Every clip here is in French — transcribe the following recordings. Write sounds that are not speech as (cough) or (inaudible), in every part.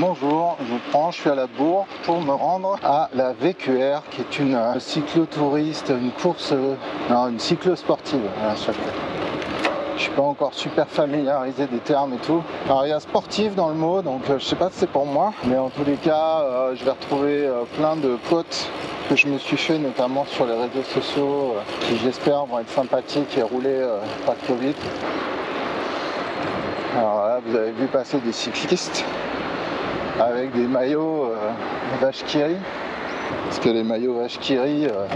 Bonjour, je prends, je suis à la Bourg pour me rendre à la VQR qui est une euh, cyclotouriste, une course, euh, non, une cyclosportive. Voilà, je suis pas encore super familiarisé des termes et tout. Alors il y a sportif dans le mot, donc euh, je sais pas si c'est pour moi, mais en tous les cas, euh, je vais retrouver plein de potes que je me suis fait notamment sur les réseaux sociaux, qui j'espère vont être sympathiques et rouler pas trop vite. Alors là, vous avez vu passer des cyclistes avec des maillots euh, vache qui rit. Parce que les maillots vache qui rit, euh,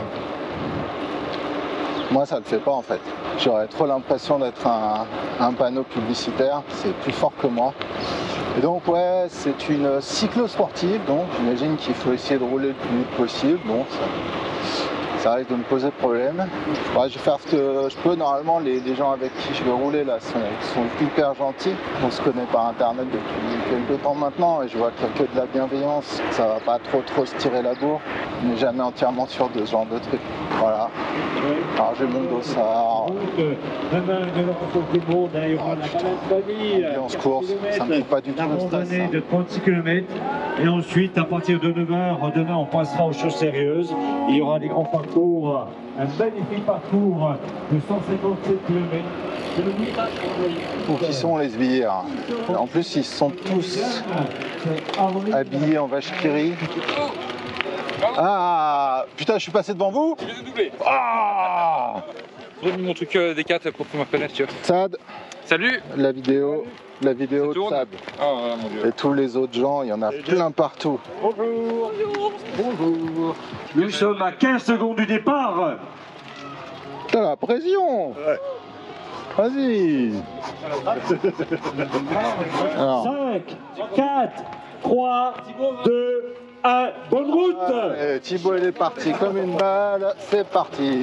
moi ça le fait pas en fait. J'aurais trop l'impression d'être un, un panneau publicitaire, c'est plus fort que moi. Et donc ouais, c'est une cyclo-sportive, donc j'imagine qu'il faut essayer de rouler le plus vite possible. Bon, ça, ça risque de me poser problème. Ouais, je vais faire ce que je peux. Normalement, les, les gens avec qui je vais rouler là sont, sont hyper gentils. On se connaît par internet depuis quelques temps maintenant et je vois qu'il n'y a que de la bienveillance. Ça va pas trop trop se tirer la bourre. On n'est jamais entièrement sûr de ce genre de truc. Voilà. Alors j'ai mon dossard. Demain, de l'encontre du monde, il y aura la grande famille. Ambiance 4 course, ça me fait pas du tout de 36 km. Et ensuite, à partir de 9h, demain, on passera aux choses sérieuses. Il y aura des grands parcours, un magnifique parcours de 157 km. C'est le virage Où qui sont les sbires En plus, ils sont tous habillés en vache qui rit. Ah Putain, je suis passé devant vous Je vais doubler. Ah J'ai mis mon truc euh, des 4 pour me reconnaisse, tu vois. Sad, Salut la vidéo, la vidéo de. Oh voilà mon dieu. Et tous les autres gens, il y en a plein partout. Bonjour. Bonjour. Nous sommes à 15 secondes du départ. T'as la pression Vas-y (laughs) Alors, 5, 4, 3, 2, 1. Bonne route allez, Thibaut il est parti comme une balle, c'est parti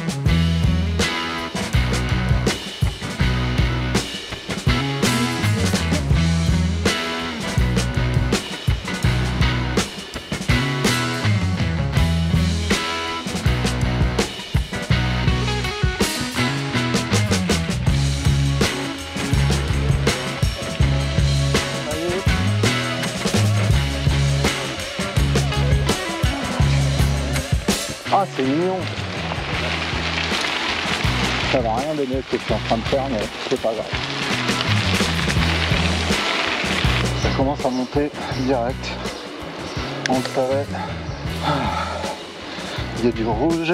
Ça va rien donner ce que je suis en train de faire, mais c'est pas grave. Ça commence à monter direct. On le savait. Il y a du rouge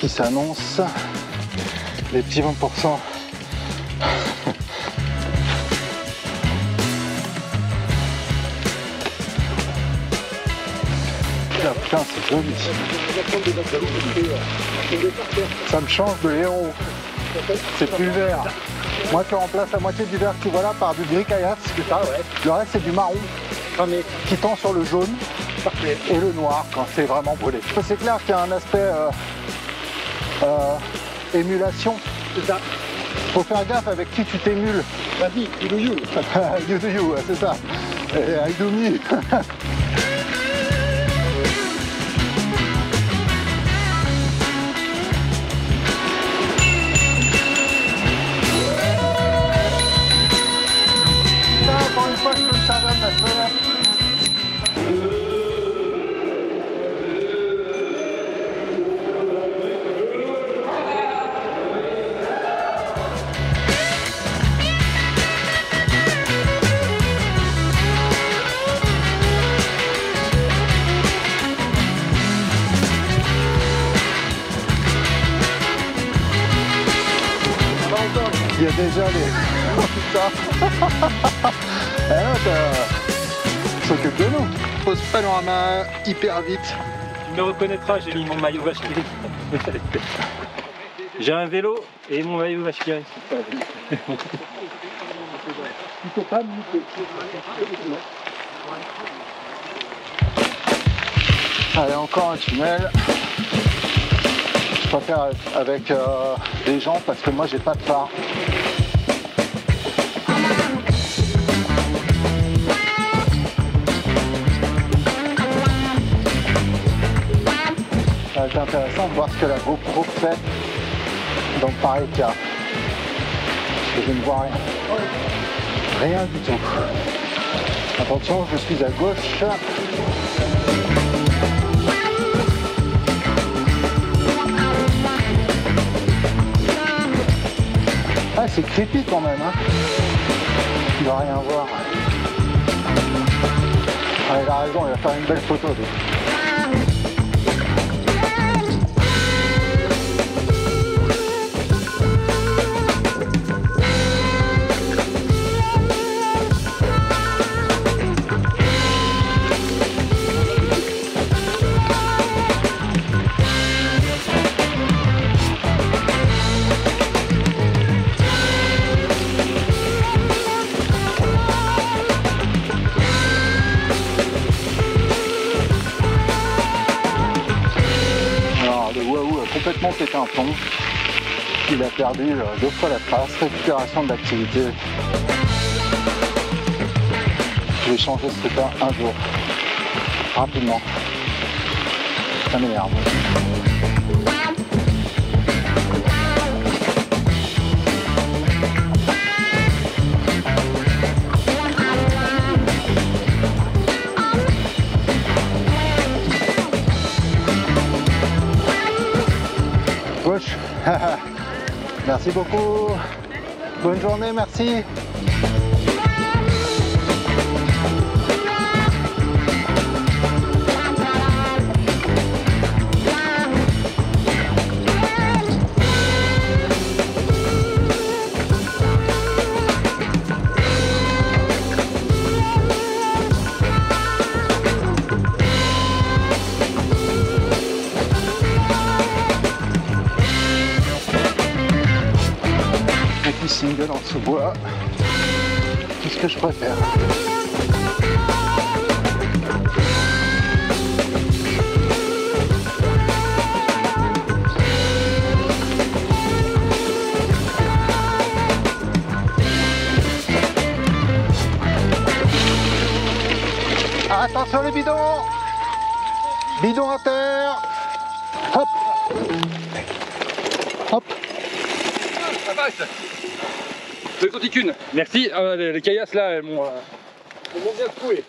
qui s'annonce. Les petits 20%. Putain, c'est joli. Ça me change de héros. C'est plus vert. Moi, tu remplaces la moitié du vert que tu vois là par du gris caillasse. Le reste, c'est du marron qui tend sur le jaune et le noir quand c'est vraiment brûlé. C'est clair qu'il y a un aspect euh, euh, émulation. Faut faire gaffe avec qui tu t'émules. Vas-y, you do you. you do you, c'est ça. Et I do me. Hyper vite. Tu me reconnaîtras, j'ai mis mon maillot vache. J'ai un vélo et mon maillot vache qui rit. Allez, encore un tunnel. Je préfère être avec euh, des gens parce que moi j'ai pas de phare. Intéressant de voir ce que la GoPro fait dans pareil cas. Je ne vois rien. Rien du tout. Attention, je suis à gauche. Ah, c'est creepy quand même. Hein. Il va rien voir. Ah, il a raison, il va faire une belle photo. Il a perdu euh, deux fois la trace, récupération de l'activité. Je vais changer ce truc-là un jour. Rapidement. Ça m'énerve. Merci beaucoup. Bonne journée, merci. Merci. Ah, les, les caillasses là, elles m'ont euh, bien secoué.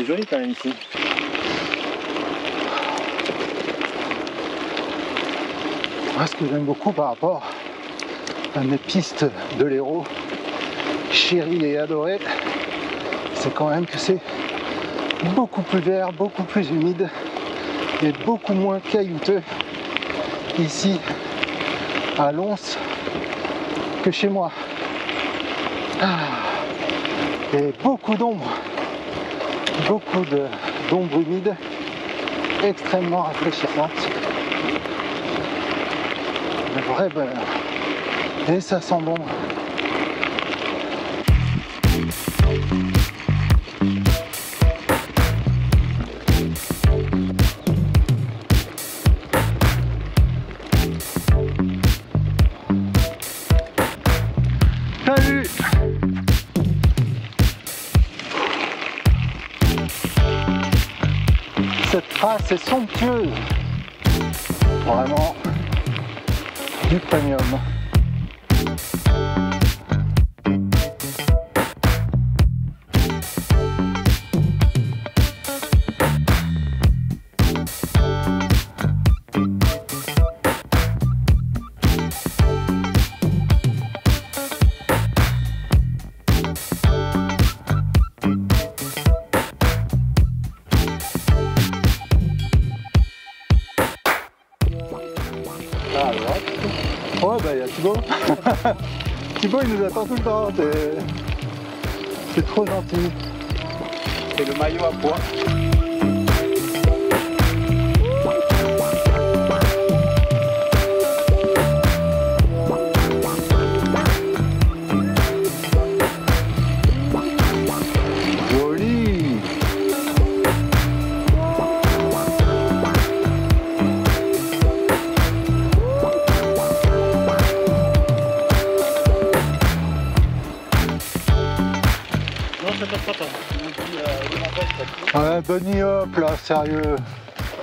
C'est joli quand même ici. Moi, ce que j'aime beaucoup par rapport à mes pistes de l'Hérault, chéries et adorées, c'est quand même que c'est beaucoup plus vert, beaucoup plus humide et beaucoup moins caillouteux ici à Lons que chez moi. Ah. Et beaucoup d'ombre, beaucoup d'ombre humide, extrêmement rafraîchissante. Le vrai bonheur. Et ça sent bon. Cette trace est somptueuse. Vraiment du premium. (laughs) Thibaut, il nous attend tout le temps. C'est, trop gentil. C'est le maillot à poids. Sérieux.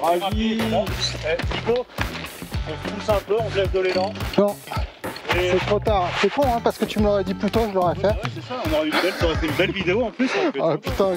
Ravi. Eh, Thibaut, on se pousse un peu, on se lève de l'élan. Non, Et... c'est trop tard. C'est con, hein, parce que tu me l'aurais dit plus tôt, je l'aurais fait. Ouais, c'est ça, on aurait, eu une belle, ça aurait fait une belle vidéo en plus. Ah putain.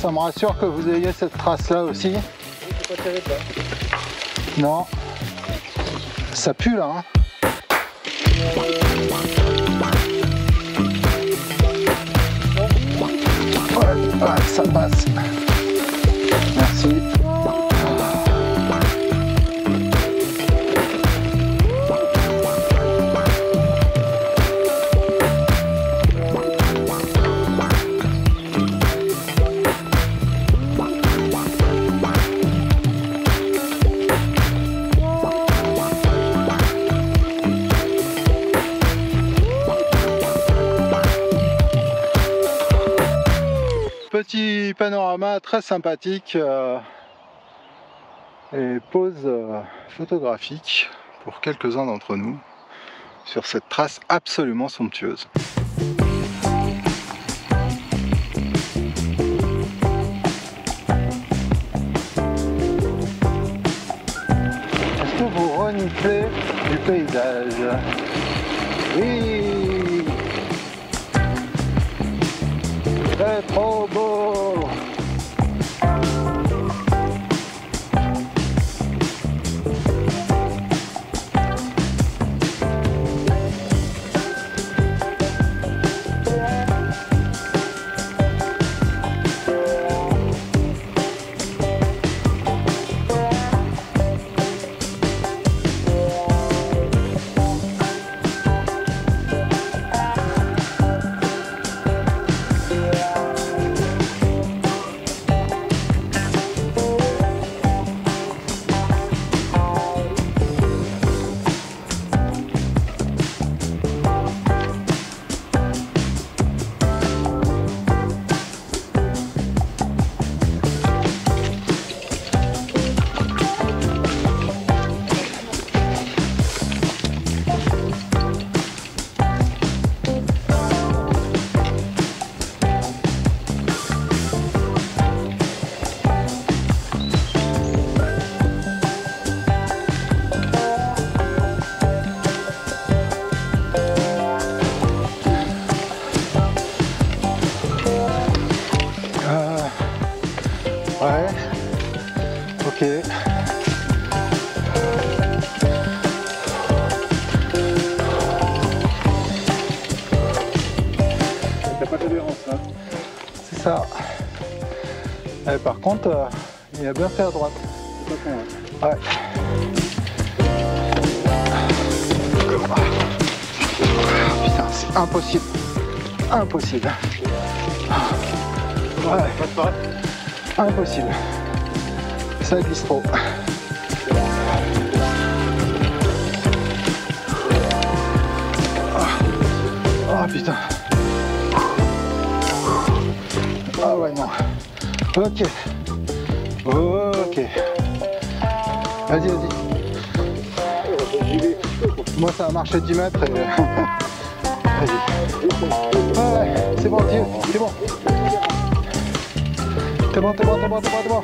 Ça me rassure que vous ayez cette aussi. Pas terrible. hein. Non. Ça pue là. Hein. Ça passe. Merci. Panorama très sympathique euh, et pause euh, photographique pour quelques-uns d'entre nous sur cette trace absolument somptueuse. Est-ce que vous reniflez du paysage? Oui contre, euh, il a bien fait à droite. Ouais. Putain, c'est impossible. Impossible. Ouais, impossible. Ça glisse trop. Ah oh, putain. Ah ouais non. Ok. Ok. Vas-y, vas-y. Moi ça a marché 10 mètres et... (laughs) Vas-y. Ouais, c'est bon, c'est bon. T'es bon, t'es bon, t'es bon, t'es bon, t'es bon.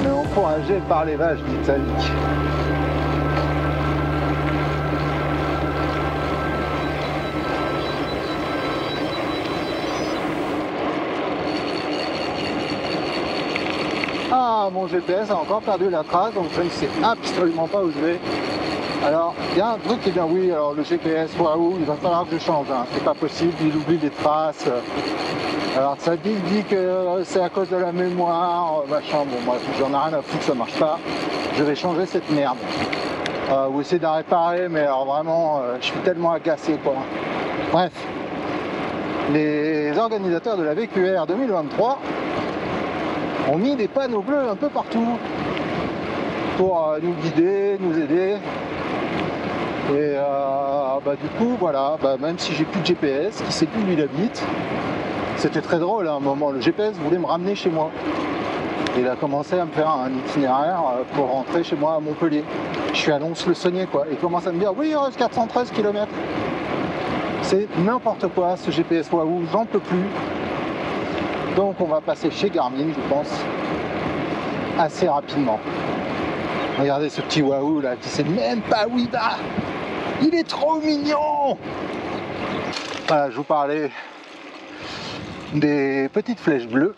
On est encouragé par les vaches, dit Talik. Ah, mon GPS a encore perdu la trace, donc je ne sais absolument pas où je vais. Alors, il y a un truc qui est bien, oui, alors le GPS, waouh, il va falloir que je change, hein. c'est pas possible, il oublie des traces. Alors ça dit, dit que c'est à cause de la mémoire, euh, machin, bon bref, j'en ai rien à foutre, ça marche pas. Je vais changer cette merde. Euh, ou essayer de la réparer, mais alors vraiment, euh, je suis tellement agacé quoi. Bref, les organisateurs de la VQR 2023 ont mis des panneaux bleus un peu partout pour euh, nous guider, nous aider. Et bah, du coup, voilà, bah, même si j'ai plus de GPS, qui sait plus où il habite, c'était très drôle à un moment. Le GPS voulait me ramener chez moi. Il a commencé à me faire un itinéraire euh, pour rentrer chez moi à Montpellier. Je suis à Lons-le-Saunier, quoi. Il commence à me dire Oui, il reste 413 km. C'est n'importe quoi ce GPS Wahoo, j'en peux plus. Donc on va passer chez Garmin, je pense, assez rapidement. Regardez ce petit Wahoo là, qui sait même pas où il va? Il est trop mignon Voilà, je vous parlais des petites flèches bleues.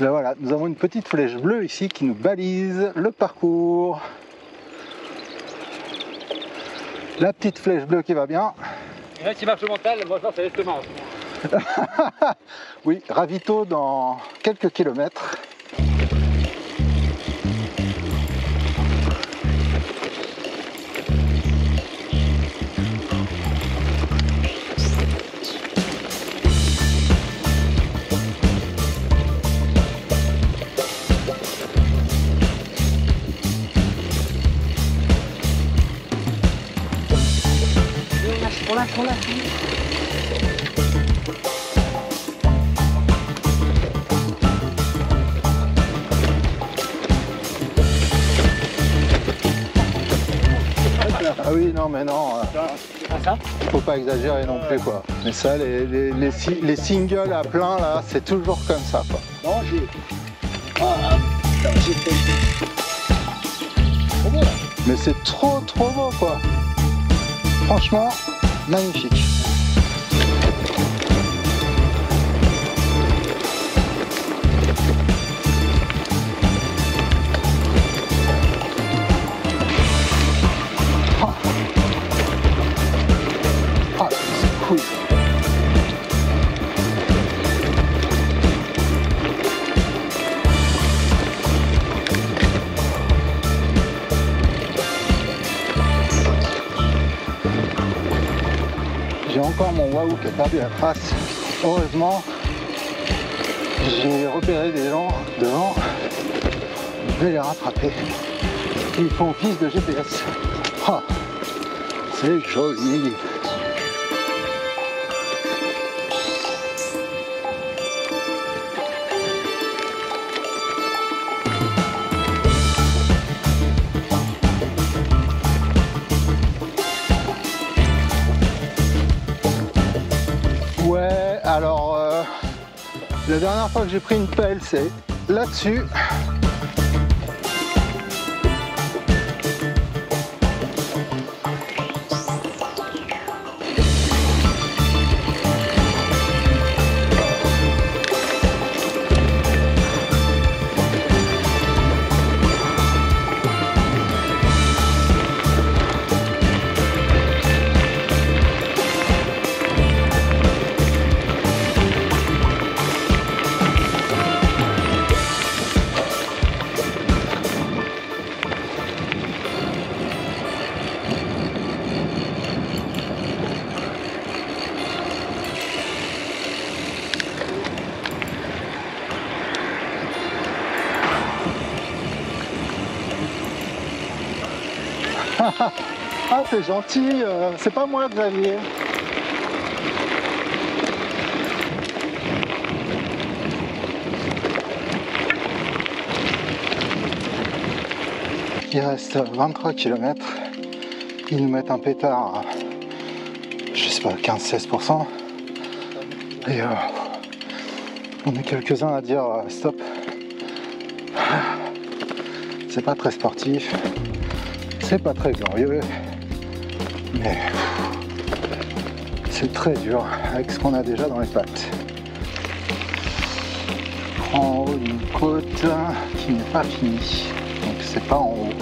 Ben voilà, nous avons une petite flèche bleue ici qui nous balise le parcours. La petite flèche bleue qui va bien. Il y en a qui marchent au mental, moi je pense l'estomac. (laughs) Oui, ravito dans quelques kilomètres. C'est pas ça Faut pas exagérer non plus quoi. Mais ça, les, les, les si- les singles à plein là, c'est toujours comme ça quoi. Non, j'ai. Ah, j'ai fait. Trop beau là. Mais c'est trop trop beau quoi. Franchement, magnifique. Waouh qui a perdu la trace. Heureusement, j'ai repéré des gens devant. Je vais les rattraper. Ils font office de GPS. Ah, c'est joli. Dernière fois que j'ai pris une pelle, c'est là-dessus. C'est gentil, euh, c'est pas moi, Xavier. Il reste 23 km. Ils nous mettent un pétard, à, je sais pas, 15-16%. Et euh, on est quelques-uns à dire euh, stop. C'est pas très sportif. C'est pas très glorieux, mais c'est très dur avec ce qu'on a déjà dans les pattes. En haut d'une côte qui n'est pas finie, donc c'est pas en haut.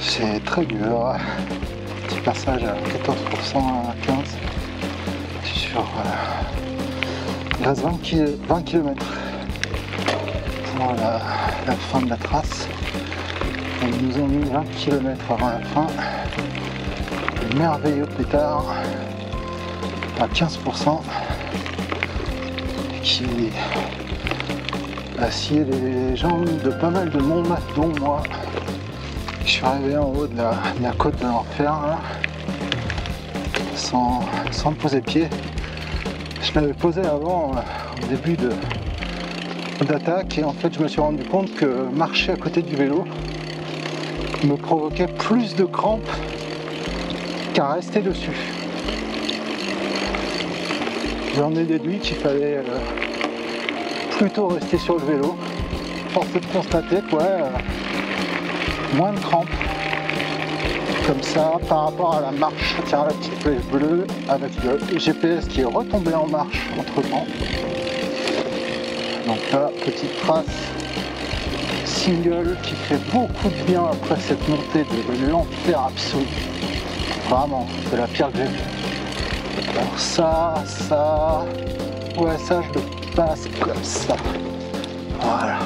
C'est très dur. Petit passage à 14% à 15 sur il reste 20, ki- 20 km pour la, la fin de la trace. Ils nous ont mis 20 km avant la fin. Merveilleux pétard à 15% qui a scié les jambes de pas mal de monde, dont moi. Je suis arrivé en haut de la, de côte de l'enfer sans, sans poser pied. Je l'avais posé avant euh, au début de d'attaque et en fait je me suis rendu compte que marcher à côté du vélo me provoquait plus de crampes qu'à rester dessus. J'en ai déduit qu'il fallait euh, plutôt rester sur le vélo. Force de constater que euh, moins de crampes. Comme ça, par rapport à la marche, tiens la petite flèche bleue avec le GPS qui est retombé en marche entre temps. Donc là, petite trace single qui fait beaucoup de bien après cette montée de l'enfer absolu. Vraiment, c'est la pire que j'ai vue. Alors ça, ça, ouais ça je le passe comme ça. Voilà.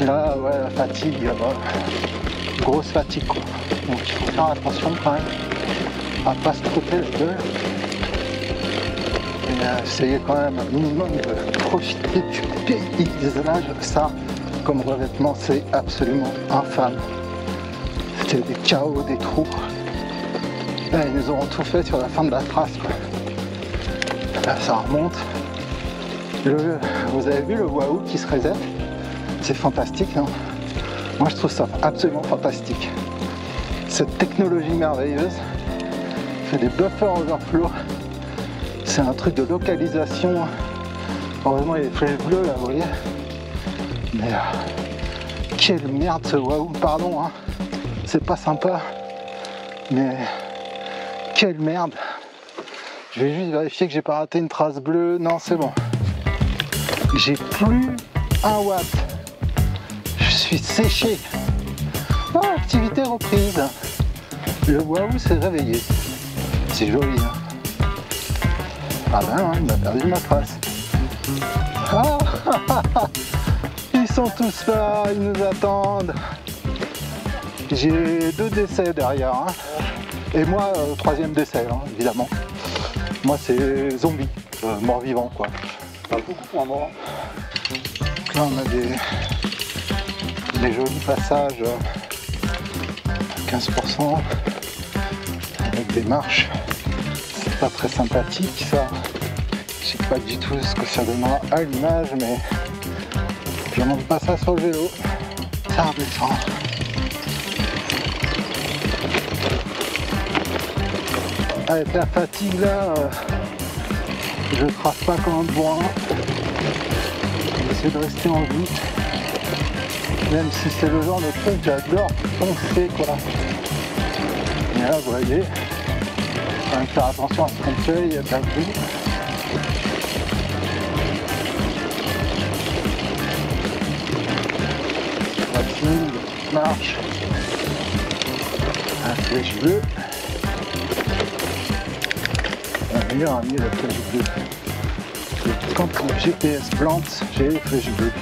Là, ouais, la fatigue, grosse fatigue quoi. Donc il faut faire attention quand même à pas se tromper gueule. Et euh, essayer quand même un minimum de profiter du paysage. Ça, comme revêtement, c'est absolument infâme. C'était des chaos, des trous. Là, ils nous auront tout fait sur la fin de la trace. Quoi. Là, ça remonte. Le- vous avez vu le waouh qui se réserve? C'est fantastique, non Moi je trouve ça absolument fantastique. Cette technologie merveilleuse fait des buffers overflow. C'est un truc de localisation. Heureusement il y a des flèches là, vous voyez. Mais euh, quelle merde ce waouh, pardon, hein. C'est pas sympa. Mais quelle merde. Je vais juste vérifier que j'ai pas raté une trace bleue. Non, c'est bon. J'ai plus un watt. Je suis séché. Oh, activité reprise. Le waouh s'est réveillé. C'est joli. Hein ah ben non, il m'a perdu ma trace. Ah, (laughs) ils sont tous là, ils nous attendent. J'ai deux décès derrière. Hein. Et moi, euh, troisième décès, hein, évidemment. Moi, c'est zombie, euh, mort-vivant, quoi. Pas beaucoup pour un mort. Donc là, on a des, des jolis passages à 15% avec des marches. C'est pas très sympathique, ça. Je sais pas du tout ce que ça donnera à l'image, mais je monte pas ça sur le vélo. Ça redescend. Avec la fatigue là, euh, je trace pas comme un bourrin. J'essaie de rester en vie. Même si c'est le genre de truc que j'adore foncer quoi. Et là vous voyez, quand même faire attention à ce qu'on fait, il y a de la boue. Marche, un flèche bleue. La flèche bleue. Quand le GPS plante, j'ai flèches bleues.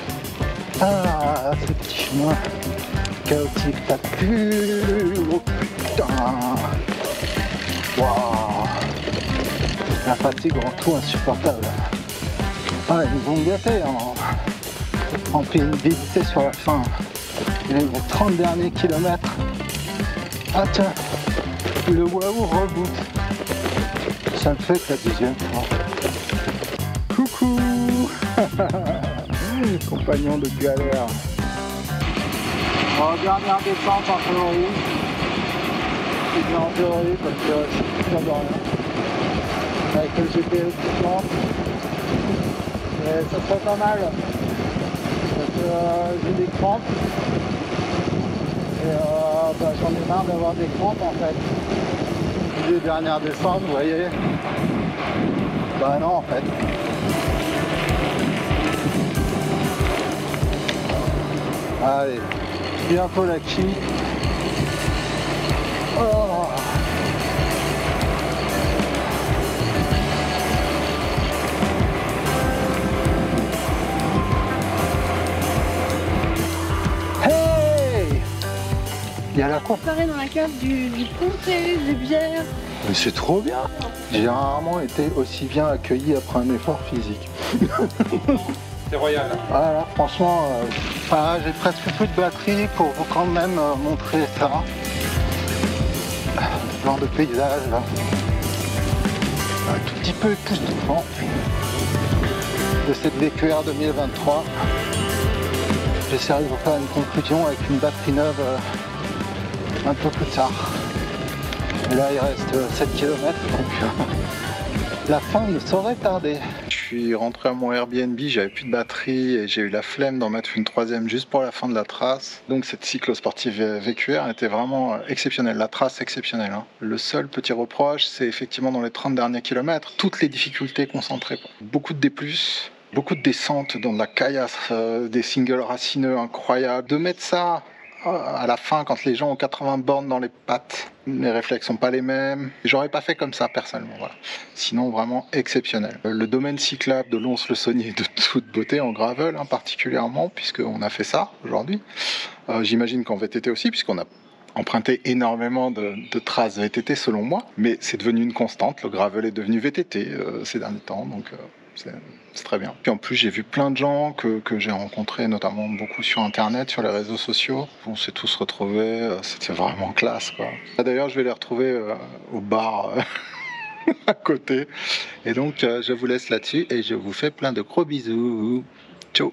Ah, ce petit chemin chaotique, t'as pu. Oh putain. Waouh. La fatigue rend tout insupportable. Ah, ils nous ont gâtés en, en pénibilité sur la fin. Les 30 derniers kilomètres. Ah tiens, le waouh reboot. Ça me fait la deuxième. Coucou (laughs) Compagnon de galère. Bon, dernière descente en théorie. C'est bien en théorie parce que je suis de rien. Avec le GPS qui plante. Mais ça serait pas mal. Parce que euh, j'ai des crampes. Et euh, bah, j'en ai marre d'avoir des crampes en fait. Les dernières descentes, vous voyez. Bah non en fait. Allez, bientôt la qui. Oh. A la dans la cave du, du comté, des bières. Mais c'est trop bien J'ai rarement été aussi bien accueilli après un effort physique. (laughs) C'est royal. Voilà, franchement, euh, j'ai presque plus de batterie pour vous quand même euh, montrer ça. Ce genre de paysage là. Un tout petit peu époustouflant de cette VQR 2023. J'essaierai de vous faire une conclusion avec une batterie neuve euh, un peu plus tard. Là il reste euh, 7 km euh, la fin ne saurait tarder. Je suis rentré à mon Airbnb, j'avais plus de batterie et j'ai eu la flemme d'en mettre une troisième juste pour la fin de la trace. Donc cette cyclosportive VQR était vraiment euh, exceptionnelle, la trace exceptionnelle. hein. Le seul petit reproche, c'est effectivement dans les 30 derniers kilomètres, toutes les difficultés concentrées. Beaucoup de D+, beaucoup de descentes dans de la caillasse, euh, des singles racineux incroyables. De mettre ça à la fin, quand les gens ont 80 bornes dans les pattes, les réflexes sont pas les mêmes. J'aurais pas fait comme ça personnellement. Sinon, vraiment exceptionnel. Le domaine cyclable de Lons-le-Saunier de toute beauté en gravel, hein, particulièrement, puisqu'on a fait ça aujourd'hui. Euh, J'imagine qu'en VTT aussi, puisqu'on a emprunté énormément de, de traces VTT selon moi, mais c'est devenu une constante. Le gravel est devenu VTT euh, ces derniers temps, donc euh, c'est très bien. Puis en plus, j'ai vu plein de gens que, j'ai rencontrés, notamment beaucoup sur Internet, sur les réseaux sociaux. On s'est tous retrouvés, euh, c'était vraiment classe. Ah, D'ailleurs, je vais les retrouver euh, au bar euh, (laughs) à côté. Et donc, je vous laisse là-dessus et je vous fais plein de gros bisous. Ciao